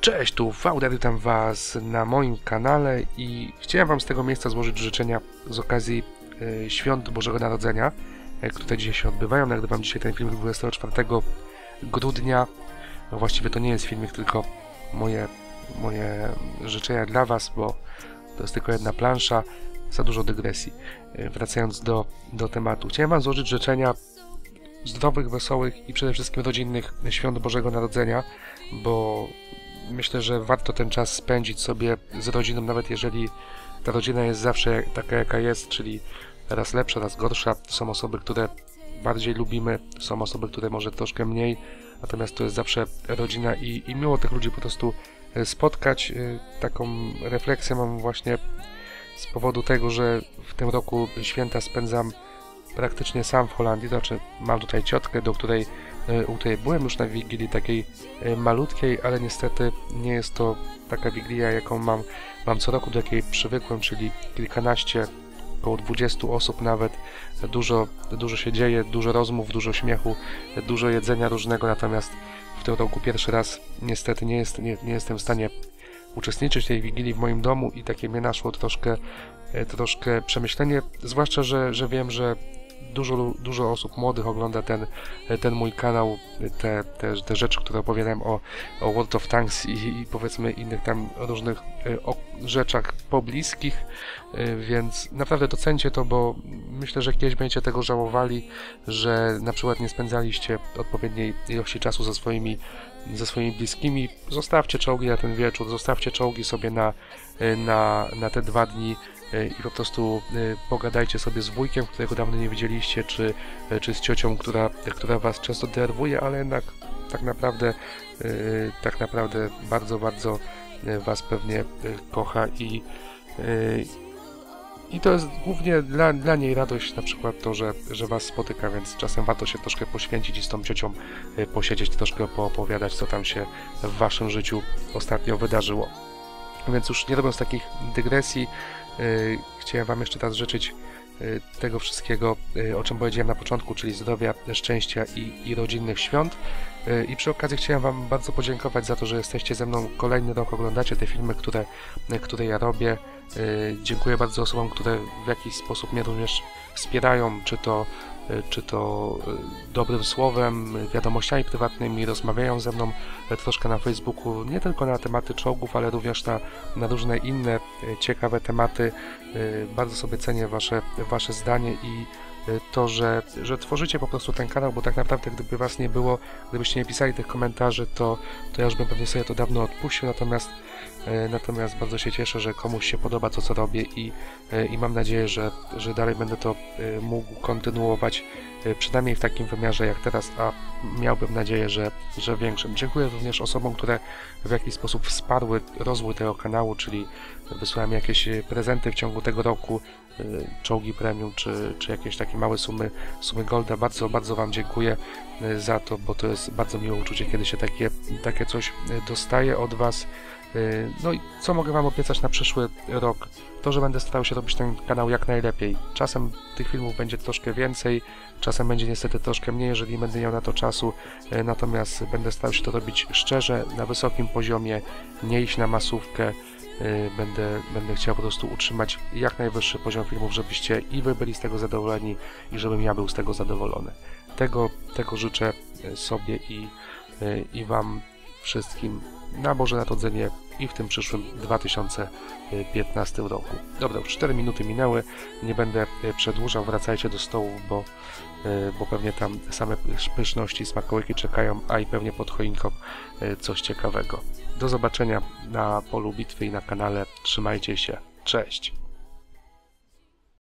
Cześć, tu Fauder, witam Was na moim kanale i chciałem Wam z tego miejsca złożyć życzenia z okazji e, Świąt Bożego Narodzenia, e, które dzisiaj się odbywają. Nagrywam dzisiaj ten film 24 grudnia. No właściwie to nie jest filmik, tylko moje, moje życzenia dla Was, bo to jest tylko jedna plansza, za dużo dygresji. E, wracając do, do tematu, chciałem Wam złożyć życzenia zdrowych, wesołych i przede wszystkim rodzinnych świąt Bożego Narodzenia, bo myślę, że warto ten czas spędzić sobie z rodziną, nawet jeżeli ta rodzina jest zawsze taka, jaka jest, czyli raz lepsza, raz gorsza. Są osoby, które bardziej lubimy, są osoby, które może troszkę mniej, natomiast to jest zawsze rodzina i, i miło tych ludzi po prostu e, spotkać. E, taką refleksję mam właśnie z powodu tego, że w tym roku święta spędzam praktycznie sam w Holandii, znaczy mam tutaj ciotkę, do której E, u tej byłem już na wigilii takiej e, malutkiej, ale niestety nie jest to taka wigilia, jaką mam, mam co roku, do jakiej przywykłem, czyli kilkanaście, około 20 osób nawet. Dużo, dużo się dzieje, dużo rozmów, dużo śmiechu, dużo jedzenia różnego, natomiast w tym roku pierwszy raz niestety nie, jest, nie, nie jestem w stanie uczestniczyć w tej wigilii w moim domu i takie mnie naszło troszkę, e, troszkę przemyślenie, zwłaszcza, że, że wiem, że dużo, dużo osób młodych ogląda ten, ten mój kanał, te, te, te rzeczy, które opowiadałem o, o World of Tanks i, i powiedzmy innych tam różnych e, o, rzeczach pobliskich, e, więc naprawdę docencie to, bo myślę, że kiedyś będziecie tego żałowali, że na przykład nie spędzaliście odpowiedniej ilości czasu ze swoimi ze swoimi bliskimi. Zostawcie czołgi na ten wieczór, zostawcie czołgi sobie na, e, na, na te dwa dni i po prostu e, pogadajcie sobie z wujkiem, którego dawno nie widzieliście, czy, e, czy z ciocią, która, która was często denerwuje, ale jednak tak naprawdę tak naprawdę bardzo, bardzo was pewnie kocha i i to jest głównie dla, dla niej radość, na przykład to, że, że Was spotyka, więc czasem warto się troszkę poświęcić i z tą ciocią posiedzieć, troszkę poopowiadać, co tam się w Waszym życiu ostatnio wydarzyło. Więc już nie robiąc takich dygresji, chciałem Wam jeszcze raz życzyć yy, tego wszystkiego, yy, o czym powiedziałem na początku, czyli zdrowia, szczęścia i, i rodzinnych świąt. I przy okazji chciałem Wam bardzo podziękować za to, że jesteście ze mną kolejny rok, oglądacie te filmy, które, które ja robię. Dziękuję bardzo osobom, które w jakiś sposób mnie również wspierają, czy to E, czy to e, dobrym słowem, wiadomościami prywatnymi, rozmawiają ze mną e, troszkę na Facebooku, nie tylko na tematy czołgów, ale również na, na różne inne ciekawe tematy. Bardzo sobie cenię Wasze, wasze zdanie i to, że, że tworzycie po prostu ten kanał, bo tak naprawdę gdyby Was nie było, gdybyście nie pisali tych komentarzy, to, to ja już bym pewnie sobie to dawno odpuścił, natomiast natomiast bardzo się cieszę, że komuś się podoba to, co robię i, i mam nadzieję, że, że dalej będę to mógł kontynuować przynajmniej w takim wymiarze jak teraz, a miałbym nadzieję, że, że większym. Dziękuję również osobom, które w jakiś sposób wsparły rozwój tego kanału, czyli wysłałem jakieś prezenty w ciągu tego roku, czołgi premium, czy, czy jakieś takie małe sumy, sumy golda. Bardzo, bardzo Wam dziękuję za to, bo to jest bardzo miłe uczucie, kiedy się takie, takie coś dostaje od Was. No i co mogę Wam obiecać na przyszły rok? To, że będę starał się robić ten kanał jak najlepiej. Czasem tych filmów będzie troszkę więcej, czasem będzie niestety troszkę mniej, jeżeli będę miał na to czasu, e, natomiast będę starał się to robić szczerze, na wysokim poziomie, nie iść na masówkę, e, będę, będę chciał po prostu utrzymać jak najwyższy poziom filmów, żebyście i wy byli z tego zadowoleni i żebym ja był z tego zadowolony. Tego, tego życzę sobie i, i Wam wszystkim na Boże Narodzenie i w tym przyszłym 2015 roku. Dobra, już 4 minuty minęły, nie będę e, przedłużał, wracajcie do stołu, bo, e, bo pewnie tam same pyszności, smakołyki czekają, a i pewnie pod choinką e, coś ciekawego. Do zobaczenia na polu bitwy i na kanale. Trzymajcie się. Cześć!